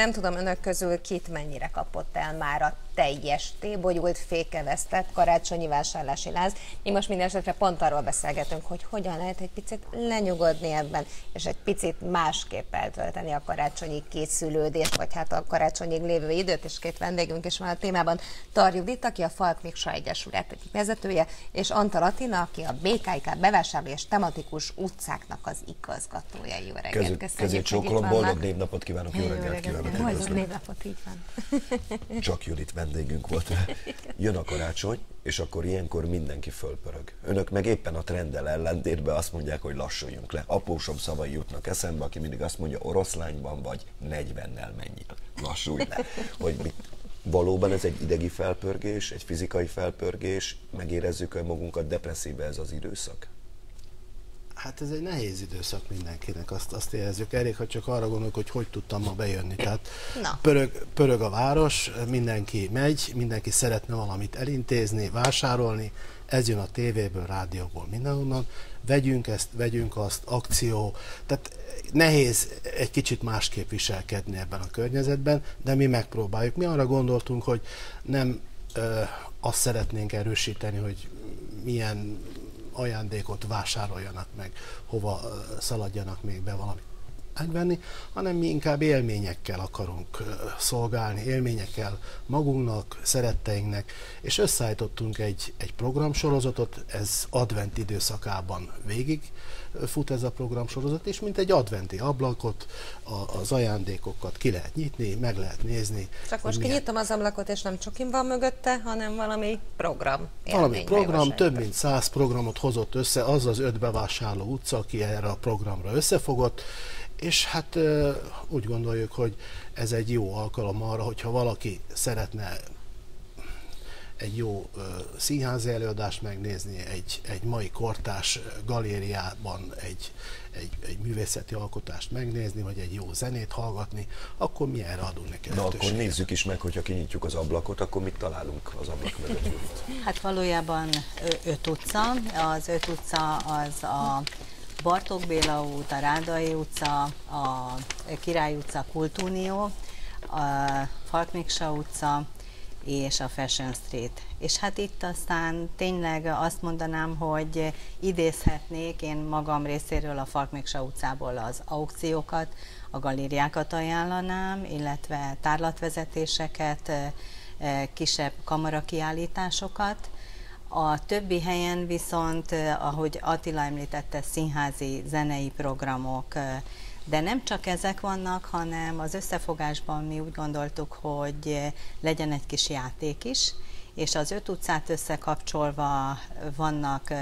Nem tudom, önök közül kit mennyire kapott el már a teljes tébolyult, fékevesztett karácsonyi vásárlási láz. Mi most minden esetre pont arról beszélgetünk, hogy hogyan lehet egy picit lenyugodni ebben, és egy picit másképp eltölteni a karácsonyi készülődést, vagy hát a karácsonyig lévő időt, és két vendégünk is van a témában. Tar Judit, aki a Falk Miksa Egyesület egyik vezetője, és Antal Latina, aki a BKK bevásárló és tematikus utcáknak az igazgatója. Jó reggelt, köszönjük, hogy boldog névnapot kívánok, jó, jó reggelt, reggelt kívánok. Boldog névnapot, így van. Csak Judit vendégünk volt. Jön a karácsony, és akkor ilyenkor mindenki fölpörög. Önök meg éppen a trenddel ellentétben azt mondják, hogy lassuljunk le. Apósom szavai jutnak eszembe, aki mindig azt mondja, oroszlányban vagy 40-nel menjél. Lassulj le. Hogy mit, valóban ez egy idegi felpörgés, egy fizikai felpörgés, megérezzük el magunkat depresszíve ez az időszak? Hát ez egy nehéz időszak mindenkinek, azt, azt érezzük. Elég, ha csak arra gondolok, hogy hogy tudtam ma bejönni. Tehát pörög, pörög a város, mindenki megy, mindenki szeretne valamit elintézni, vásárolni, ez jön a tévéből, rádióból, mindenhonnan. Vegyünk ezt, vegyünk azt, akció. Tehát nehéz egy kicsit másképp viselkedni ebben a környezetben, de mi megpróbáljuk. Mi arra gondoltunk, hogy nem ö, azt szeretnénk erősíteni, hogy milyen ajándékot vásároljanak meg, hova szaladjanak még be valamit megvenni, hanem mi inkább élményekkel akarunk szolgálni, élményekkel magunknak, szeretteinknek, és összeállítottunk egy, egy programsorozatot, ez advent időszakában végig fut ez a programsorozat, és mint egy adventi ablakot, a, az ajándékokat ki lehet nyitni, meg lehet nézni. Csak most milyen... kinyitom az ablakot, és nem csokim van mögötte, hanem valami program. Valami program, több mint száz programot hozott össze, az az öt bevásárló utca, aki erre a programra összefogott, és hát úgy gondoljuk, hogy ez egy jó alkalom arra, hogyha valaki szeretne egy jó uh, színházi előadást megnézni, egy, egy mai kortás galériában egy, egy, egy művészeti alkotást megnézni, vagy egy jó zenét hallgatni, akkor mi erre adunk neki Na akkor nézzük is meg, hogyha kinyitjuk az ablakot, akkor mit találunk az ablak mögött? Hát valójában öt utca, az öt utca az a Bartók Béla út, a Rádai utca, a Király utca, Kultúnió, a Falkmiksa utca és a Fashion Street. És hát itt aztán tényleg azt mondanám, hogy idézhetnék én magam részéről a Falkmiksa utcából az aukciókat, a galériákat ajánlanám, illetve tárlatvezetéseket, kisebb kamarakiállításokat, a többi helyen viszont, eh, ahogy Attila említette, színházi, zenei programok, eh, de nem csak ezek vannak, hanem az összefogásban mi úgy gondoltuk, hogy eh, legyen egy kis játék is, és az öt utcát összekapcsolva vannak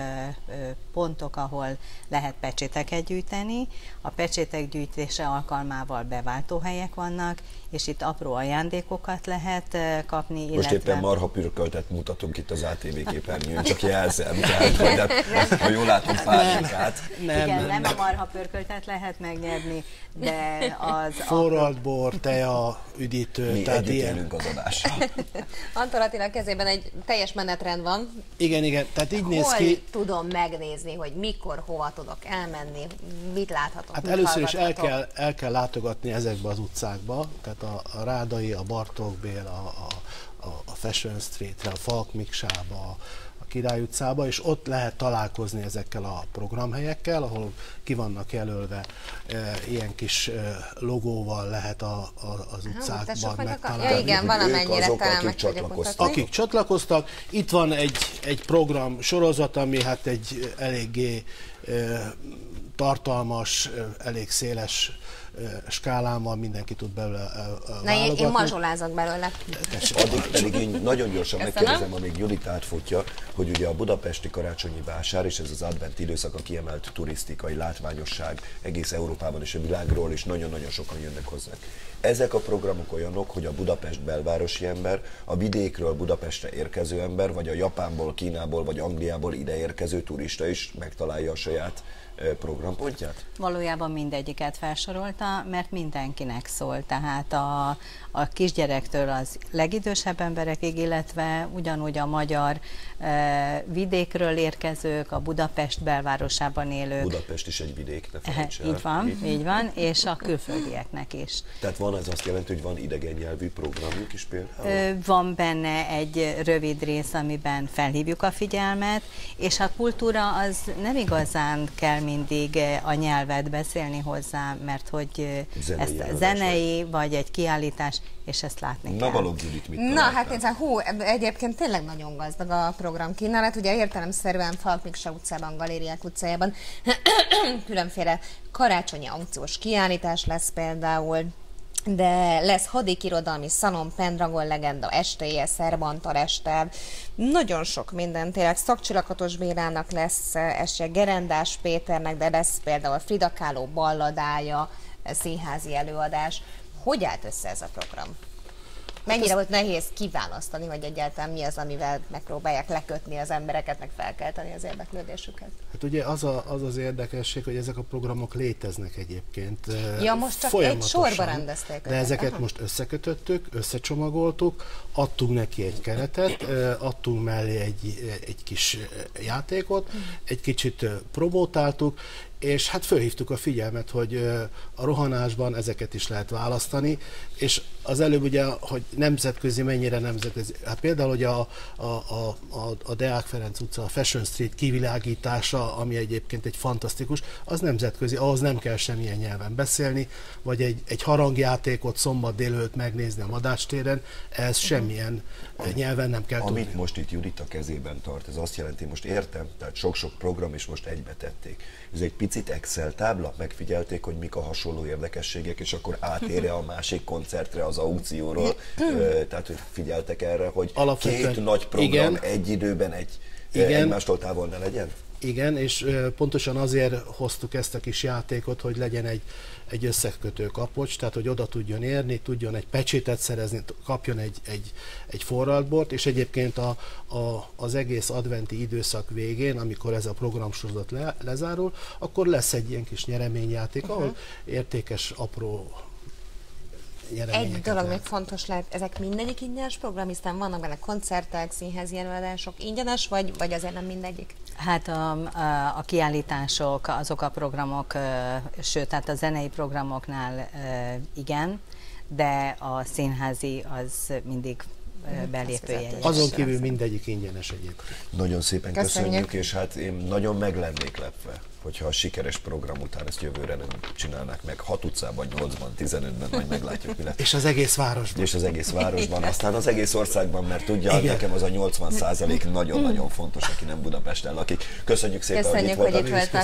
pontok, ahol lehet pecséteket gyűjteni. A pecsétek gyűjtése alkalmával beváltóhelyek vannak, és itt apró ajándékokat lehet kapni. Most illetve... éppen marha pürköltet mutatunk itt az ATV képernyőn, csak jelzem, tehát, de ha jól látom párikát. Nem, Igen, nem, nem a marha pürköltet lehet megnyerni, de az... Forralt bor, tea, üdítő, Mi tehát ilyen. az adással. Antal Attila kezében egy teljes menetrend van. Igen, igen, tehát így Hol néz ki. tudom megnézni, hogy mikor, hova tudok elmenni, mit láthatok, Hát mit először is el kell, el kell látogatni ezekbe az utcákba, tehát a, a Rádai, a Bartók Bél, a, a, a Fashion Streetre, a Falk Miksába, Király utcába, és ott lehet találkozni ezekkel a programhelyekkel, ahol ki vannak jelölve e, ilyen kis e, logóval lehet a, a, az utcákban megtalálni. Ja, igen, valamennyire azok, talán akik csatlakoztak. Akik csatlakoztak. Itt van egy, egy program sorozat, ami hát egy eléggé e, tartalmas, elég széles skálán van, mindenki tud belőle Na, én, én mazsolázok belőle. Addig pedig én nagyon gyorsan megkérdezem, amíg Judit átfutja, hogy ugye a budapesti karácsonyi vásár és ez az advent időszak a kiemelt turisztikai látványosság egész Európában és a világról, és nagyon-nagyon sokan jönnek hozzá. Ezek a programok olyanok, hogy a Budapest belvárosi ember, a vidékről Budapestre érkező ember, vagy a Japánból, Kínából, vagy Angliából ide érkező turista is megtalálja a saját programpontját? Valójában mindegyiket felsoroltam utca, mert mindenkinek szól, tehát a, a kisgyerektől az legidősebb emberekig, illetve ugyanúgy a magyar e, vidékről érkezők, a Budapest belvárosában élők. Budapest is egy vidék, ne felejts Így van, így, így van, és a külföldieknek is. Tehát van, ez azt jelenti, hogy van idegen nyelvű programjuk is például? Van benne egy rövid rész, amiben felhívjuk a figyelmet, és a kultúra az nem igazán kell mindig a nyelvet beszélni hozzá, mert hogy zenei, ezt zenei vagy egy kiállítás, és ezt látni Na, kell. Balogh Judit mit Na, hát ez a hú, egyébként tényleg nagyon gazdag a program kínálat. Ugye értelemszerűen Falk Miksa utcában, Galériák utcájában különféle karácsonyi aukciós kiállítás lesz például, de lesz hadikirodalmi szalon, Pendragon legenda estéje, Szerbantar este, nagyon sok minden, tényleg Szakcsilakatos Bélának lesz esje, Gerendás Péternek, de lesz például Frida Kahlo balladája, színházi előadás. Hogy állt össze ez a program? Mennyire volt nehéz kiválasztani, vagy egyáltalán mi az, amivel megpróbálják lekötni az embereket, meg felkelteni az érdeklődésüket? Hát ugye az, a, az az érdekesség, hogy ezek a programok léteznek egyébként. Ja, most csak egy sorba rendezték. De ezeket Aha. most összekötöttük, összecsomagoltuk, adtunk neki egy keretet, adtunk mellé egy, egy kis játékot, egy kicsit probótáltuk, és hát fölhívtuk a figyelmet, hogy a rohanásban ezeket is lehet választani, és az előbb ugye, hogy nemzetközi, mennyire nemzetközi. Hát például hogy a, a, a, a, Deák Ferenc utca, a Fashion Street kivilágítása, ami egyébként egy fantasztikus, az nemzetközi, ahhoz nem kell semmilyen nyelven beszélni, vagy egy, egy harangjátékot szombat délőtt megnézni a Madács téren, ez semmilyen nyelven nem kell Amit tudni. most itt Judit a kezében tart, ez azt jelenti, most értem, tehát sok-sok program, és most egybe tették. Ez egy picit Excel tábla, megfigyelték, hogy mik a hasonló érdekességek, és akkor átére a másik koncertre az aukcióról, tehát hogy figyeltek erre, hogy Alapvetően, két nagy program igen, egy időben egy igen, egymástól távol ne legyen? Igen, és pontosan azért hoztuk ezt a kis játékot, hogy legyen egy, egy összekötő kapocs, tehát hogy oda tudjon érni, tudjon egy pecsétet szerezni, kapjon egy, egy, egy forradbort, és egyébként a, a, az egész adventi időszak végén, amikor ez a programsorozat le, lezárul, akkor lesz egy ilyen kis nyereményjáték, uh-huh. ahol értékes, apró egy dolog még fontos lehet, ezek mindegyik ingyenes program, hiszen vannak benne koncertek, színházi előadások ingyenes, vagy, vagy azért nem mindegyik? Hát a, a, a kiállítások, azok a programok, sőt, tehát a zenei programoknál igen, de a színházi az mindig belépője. Azon kívül mindegyik ingyenes egyébként. Nagyon szépen köszönjük. köszönjük, és hát én nagyon meg lennék lepve, hogyha a sikeres program után ezt jövőre nem csinálnák meg 6 utcában, 8-ban, 15-ben, majd meglátjuk, mi lesz. És az egész városban. És az egész városban, aztán az egész országban, mert tudja, Igen. nekem az a 80 százalék nagyon-nagyon fontos, aki nem Budapesten lakik. Köszönjük szépen, Köszönjük, hogy itt voltak. Hogy itt voltak.